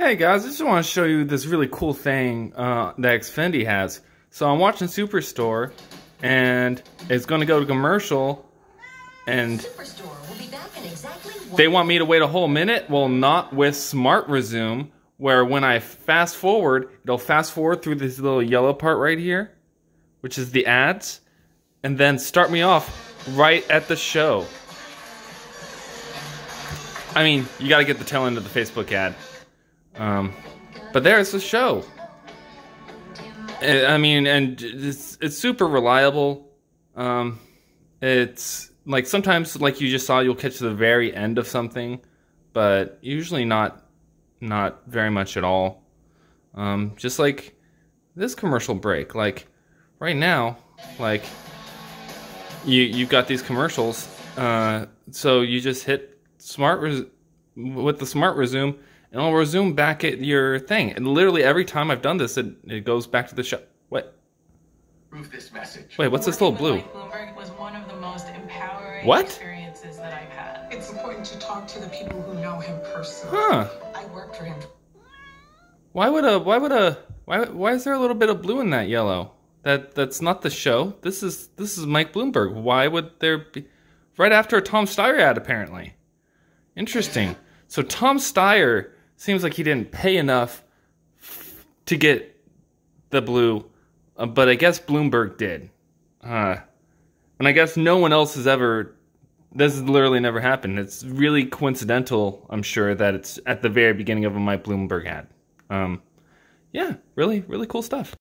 Hey guys, I just want to show you this really cool thing uh, that Xfinity has. So I'm watching Superstore, and it's going to go to commercial, and exactly they want me to wait a whole minute. Well, not with Smart Resume, where when I fast forward, it'll fast forward through this little yellow part right here, which is the ads, and then start me off right at the show. I mean, you got to get the tail end of the Facebook ad. Um, but there's the show. I mean, and it's it's super reliable. Um, it's like sometimes, like you just saw, you'll catch the very end of something, but usually not not very much at all. Um, just like this commercial break, like right now, like you you've got these commercials, uh, so you just hit smart with the smart resume and I'll resume back at your thing. And literally every time I've done this, it, it goes back to the show. What? Proof this message. Wait, what's this little blue? Bloomberg was one of the most empowering What? experiences that I've had. It's important to talk to the people who know him personally. Huh? I worked for him. Why would a why would a why why is there a little bit of blue in that yellow? That that's not the show. This is this is Mike Bloomberg. Why would there be right after a Tom Steyer ad apparently? Interesting. So Tom Steyer seems like he didn't pay enough to get the blue, uh, but I guess Bloomberg did. Uh, and I guess no one else has ever. This has literally never happened. It's really coincidental, I'm sure, that it's at the very beginning of Mike Bloomberg ad. Um, yeah, really, really cool stuff.